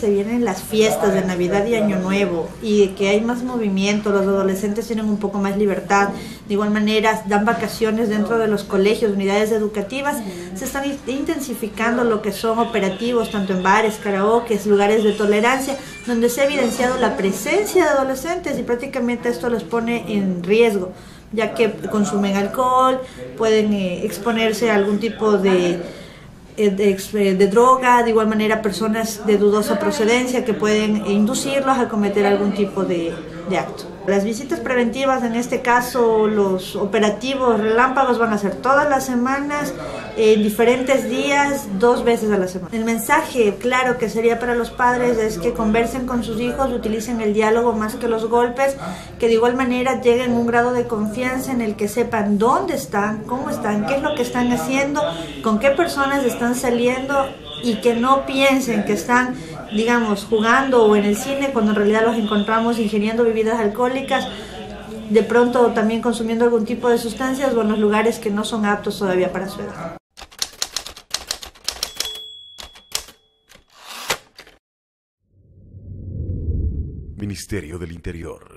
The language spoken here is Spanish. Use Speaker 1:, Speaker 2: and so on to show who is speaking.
Speaker 1: se vienen las fiestas de Navidad y Año Nuevo y que hay más movimiento, los adolescentes tienen un poco más libertad, de igual manera dan vacaciones dentro de los colegios, unidades educativas, se están intensificando lo que son operativos tanto en bares, karaoke, lugares de tolerancia, donde se ha evidenciado la presencia de adolescentes y prácticamente esto los pone en riesgo ya que consumen alcohol, pueden eh, exponerse a algún tipo de, eh, eh, de, droga, de igual manera personas de dudosa procedencia que pueden inducirlos a cometer algún tipo de, de acto. Las visitas preventivas, en este caso los operativos relámpagos van a ser todas las semanas, en diferentes días, dos veces a la semana. El mensaje claro que sería para los padres es que conversen con sus hijos, utilicen el diálogo más que los golpes, que de igual manera lleguen a un grado de confianza en el que sepan dónde están, cómo están, qué es lo que están haciendo, con qué personas están saliendo y que no piensen que están, digamos, jugando o en el cine cuando en realidad los encontramos ingiriendo bebidas alcohólicas, de pronto también consumiendo algún tipo de sustancias o en los lugares que no son aptos todavía para su edad.
Speaker 2: Ministerio del Interior.